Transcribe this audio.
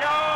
Yo!